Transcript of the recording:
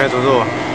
开始走走。